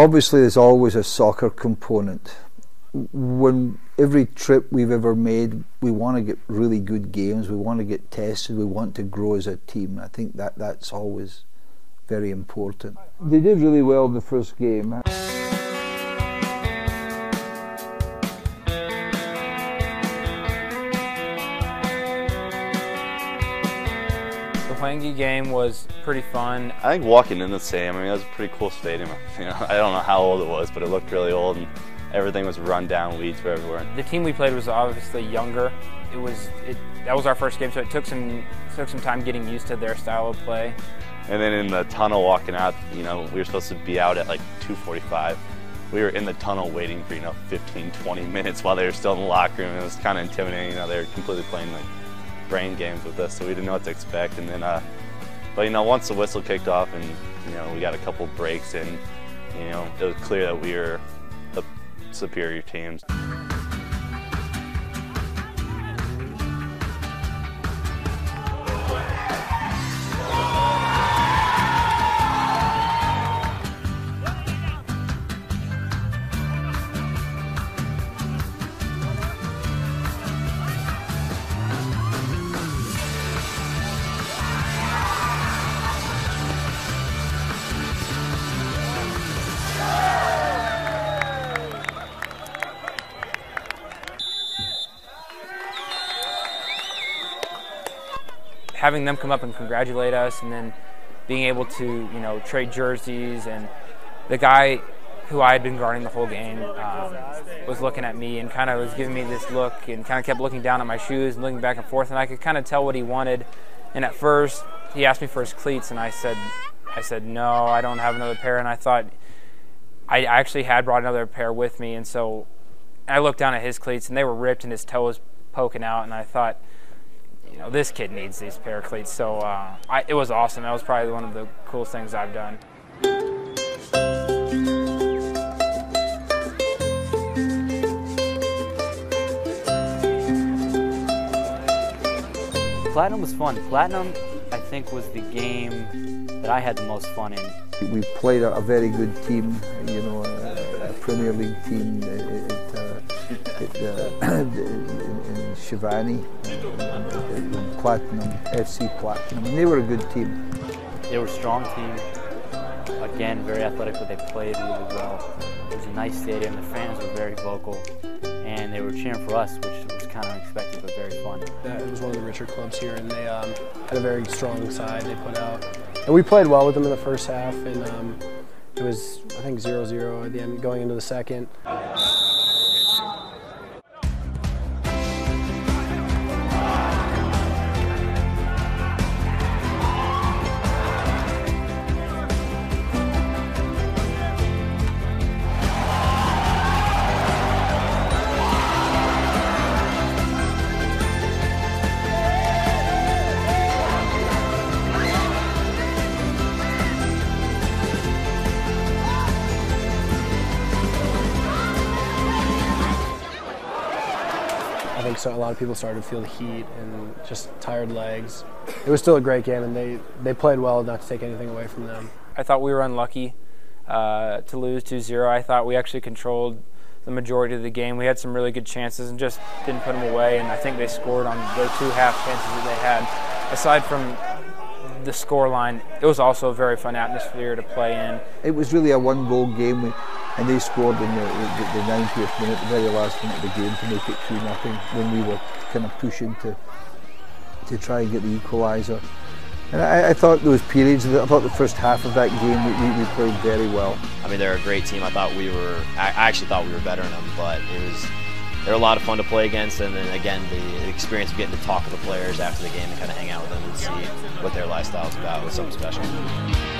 Obviously, there's always a soccer component. When every trip we've ever made, we want to get really good games. We want to get tested. We want to grow as a team. I think that that's always very important. They did really well in the first game. Hwange game was pretty fun. I think walking in the stadium, I mean, it was a pretty cool stadium. You know, I don't know how old it was, but it looked really old, and everything was run down, weeds were everywhere. The team we played was obviously younger. It was it, that was our first game, so it took some took some time getting used to their style of play. And then in the tunnel walking out, you know, we were supposed to be out at like 2:45. We were in the tunnel waiting for you know 15, 20 minutes while they were still in the locker room. And it was kind of intimidating. You know, they were completely playing like brain games with us, so we didn't know what to expect. And then, uh, but you know, once the whistle kicked off and you know we got a couple breaks and you know it was clear that we were the superior teams. Having them come up and congratulate us and then being able to, you know, trade jerseys and the guy who I had been guarding the whole game um, was looking at me and kind of was giving me this look and kind of kept looking down at my shoes and looking back and forth and I could kind of tell what he wanted. And at first he asked me for his cleats and I said, I said no, I don't have another pair. And I thought I actually had brought another pair with me and so I looked down at his cleats and they were ripped and his toe was poking out and I thought know, this kid needs these pair of cleats. So uh, I, it was awesome. That was probably one of the coolest things I've done. Platinum was fun. Platinum, I think, was the game that I had the most fun in. We played a, a very good team, you know, a, a Premier League team. It, it, uh, it, uh, in Zvishavane, in Platinum, FC Platinum, and they were a good team. They were a strong team. Again, very athletic, but they played really well. It was a nice stadium. The fans were very vocal, and they were cheering for us, which was kind of unexpected but very fun. Yeah, it was one of the richer clubs here, and they um, had a very strong side they put out. And we played well with them in the first half, and um, it was, I think, 0-0 at the end, going into the second. Think so, a lot of people started to feel the heat and just tired legs. It was still a great game, and they, they played well not to take anything away from them. I thought we were unlucky uh, to lose 2-0. I thought we actually controlled the majority of the game. We had some really good chances and just didn't put them away, and I think they scored on their two half chances that they had. Aside from the score line, it was also a very fun atmosphere to play in. It was really a one-goal game, and they scored in the, the, the 90th minute, the very last minute of the game, to make it 2 nothing when we were kind of pushing to to try and get the equaliser. And I, I, thought those periods, I thought the first half of that game, we, we, played very well. I mean, they're a great team. I thought we were, I actually thought we were better than them, but it was, they're a lot of fun to play against. And then again, the experience of getting to talk to the players after the game and kind of hang out with them and see what their lifestyle is about was something special.